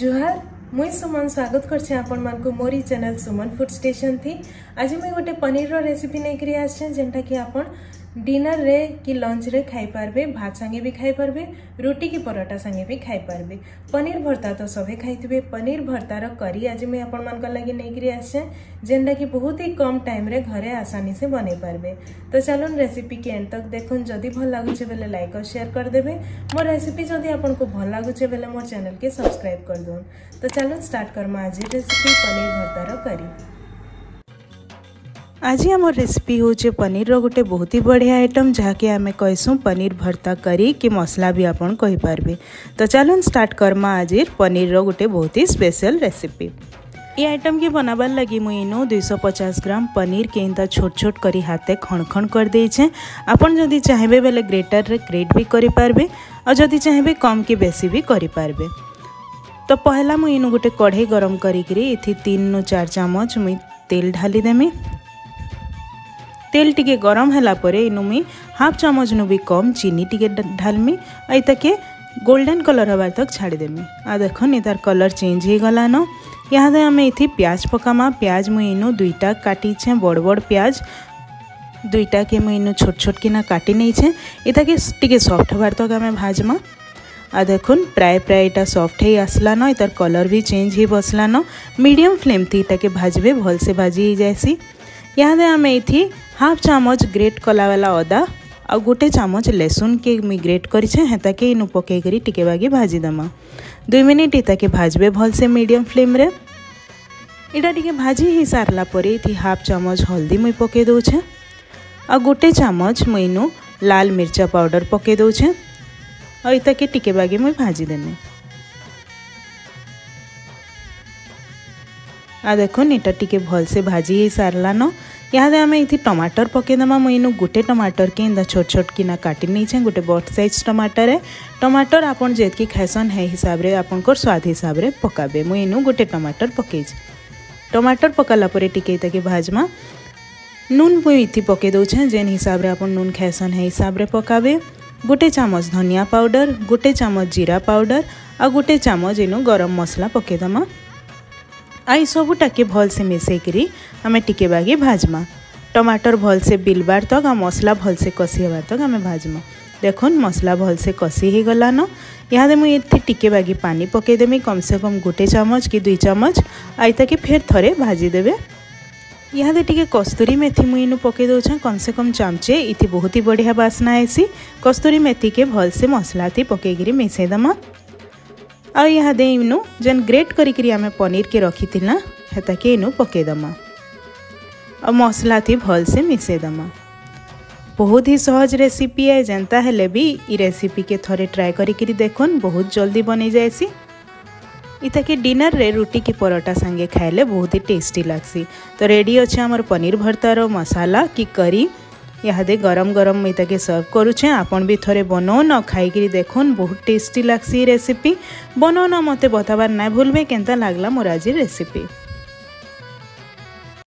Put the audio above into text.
ଜୁହାର ମୁଇଁ ସୁମନ ସ୍ୱାଗତ କରୁଛେ ଆପଣମାନଙ୍କୁ ମୋରି ଚ୍ୟାନେଲ ସୁମନ ଫୁଡ୍ ଷ୍ଟେସନ ଥି ଆଜି ମୁଇଁ ଗୋଟେ ପନିରର ରେସିପି ନେଇକରି ଆସିଛେ ଯେନ୍ଟାକି ଆପଣ डिनर रे कि लंच रे खाई पार्बे भात संगे भी खाई पार्बे रोटी कि परटा संगे भी खाई पार्बे पनीर भर्ता तो सभे खाई पनीर भर्तार करी आज मुझे आपण मान लगे नहींक्र आसे जेनटा कि बहुत ही कम टाइम रे घरे आसानी से बनई पार्बे तो चलो रेसीपी की एंड तक देखु जदि भल लगुच बोले लाइक और सेयार करदे मो रेसीपी जदि आपको भल लगुच बोले मो चेल के सब्सक्राइब करदेन तो चलो स्टार्ट करमा आज रेसीपी पनीर भर्तार करी आज आम रेसीपी हूँ पनीर रोटे बहुत ही बढ़िया आइटम कि आम कहसूँ पनीर भर्ता करी कि मसला भी आप कहींपारे तो चलन स्टार्ट करमा आज पनीर रोटे बहुत ही स्पेशल रेसीपी ये आइटम के बनाबार लगी मुई इनु दुई पचास ग्राम पनीर के इंता छोट छोट करी हाते खण खण कर देचे आपन जदि चाहेबे बेले ग्रेटर रे ग्रेट भी करें और जदि चाहेबे कम कि बेसी भी करें तो पहला मुई इनु गोटे कढ़ई गरम करी तीन नु चार चामच मुई तेल ढाली देमी তেল টিকে গরম হেলা পরে ইনু মুই হাফ চামচ নু বি কম চিনি টিকে ঢালমি আই তাকে গোল্ডেন কলর হবার তক ছাড়িদেমি আ দেখুন এটার কলর চেঞ্জ হয়ে গলান ইয়াদে আমি এটি পিঁয়াজ পকামা পিঁয়াজ মুই ইনু দুইটা কাটিছে বড় বড় পিঁয়াজ দুইটাকে মুই ইনু ছোট ছোট কিনা কাটি নেইছে এটাকে টিকে সফট হবার তক আমি ভাজমা আর দেখুন প্রায় প্রায় এটা সফট হয়ে আসলান এটার কলর বি চেঞ্জ হয়ে বসলান মিডিয়াম ফ্লেম থি এটাকে ভাজবে ভালসে ভাজি হয়ে যাইসি ইয়াদে আমি এটি ହାଫ୍ ଚାମଚ ଗ୍ରେଟ୍ କଲାବାଲା ଅଦା ଆଉ ଗୋଟେ ଚାମଚ ଲେସୁନ୍କେ ମୁଇଁ ଗ୍ରେଟ୍ କରିଛେ ହେତାକେ ଇନୁ ପକେଇକରି ଟିକେ ବାଗି ଭାଜିଦେମା ଦୁଇ ମିନିଟ୍ ଇତାକେ ଭାଜବେ ଭଲସେ ମିଡ଼ିୟମ୍ ଫ୍ଲେମ୍ରେ ଏଇଟା ଟିକେ ଭାଜି ହେଇସାରିଲା ପରେ ଏଠି ହାଫ୍ ଚାମଚ ହଳଦୀ ମୁଇଁ ପକେଇ ଦେଉଛେ ଆଉ ଗୋଟେ ଚାମଚ ମୁଇଁ ଇନୁ ଲାଲ ମିର୍ଚା ପାଉଡ଼ର ପକେଇ ଦେଉଛେ ଆଉ ଇତାକେ ଟିକେ ବାଗି ମୁଇଁ ଭାଜିଦେମି ଆଉ ଦେଖୁନ୍ ଏଇଟା ଟିକେ ଭଲସେ ଭାଜି ହେଇସାରିଲାନ ଇହାଦେ ଆମେ ଏଇଠି ଟମାଟର ପକେଇଦେମା ମୁଁ ଇନୁ ଗୋଟେ ଟମାଟରକେ ଏନ୍ତା ଛୋଟ ଛୋଟ କିନା କାଟି ନେଇଛେଁ ଗୋଟେ ବଡ଼ ସାଇଜ୍ ଟମାଟର ଟମାଟର ଆପଣ ଯେତିକି ଖାଇସନ୍ ହେ ହିସାବରେ ଆପଣଙ୍କର ସ୍ୱାଦ ହିସାବରେ ପକାବେ ମୁଁ ଇନୁ ଗୋଟେ ଟମାଟର ପକେଇଛି ଟମାଟର ପକାଲା ପରେ ଟିକେ ଏଇଟାକେ ଭାଜମା নুন মুই ইতি পকাই দেছে যে হিসাবে আপনার নুন খাইসন সেই হিসাবে পকাবে গোটে চামচ ধনিয়া পাউডার গোটে চামচ জিরা পাউডার আর গোটে চামচ এনু গরম মশলা পকাই দেমা आ सबुटा के भलसे मिसेकर आम टिके बागे भाजमा टमाटर भलसे बिलबार तक आ मसला भलसे कषि हे तक आम भाजमा देख मसला भलसे कषिगलान हो मुझे यहाँ टिके बागे पानी पकईदेमी कम से कम गोटे चमच कि दुई चमच आईता के फेर थे भाजदेवे यहाँ टे कस्तूरी मेथी मुझे इनू पकई कम से कम चमचे ये बहुत ही बढ़िया बास्ना आसी कस्तूरी मेथी के भलसे मसला पकईकर मिसेदमा आदे जेन ग्रेट करी पनीर के रखी थी ना हेता के इनु पकईदम आ मसला थी भलसे मिसेदम बहुत ही सहज रेसीपी है जेनता हेले भी येसीपी के थे ट्राए कर देखन बहुत जल्दी बनई जाएसी इताके डिनर रे रुटी की परोटा संगे खाइले बहुत ही टेस्टी लगसी तो रेडी अच्छे आमर पनीर भरतार मसाला कि करी ଇହାଦେ ଗରମ ଗରମ ମୁଇଁତାକେ ସର୍ଭ କରୁଛେଁ ଆପଣ ବି ଥରେ ବନଉନ ଖାଇକିରି ଦେଖୁନ୍ ବହୁତ ଟେଷ୍ଟି ଲାଗ୍ସି ରେସିପି ବନଉନ ମୋତେ ବତାବାର ନାଇଁ ଭୁଲବେ କେନ୍ତା ଲାଗ୍ଲା ମୋର ଆଜି ରେସିପି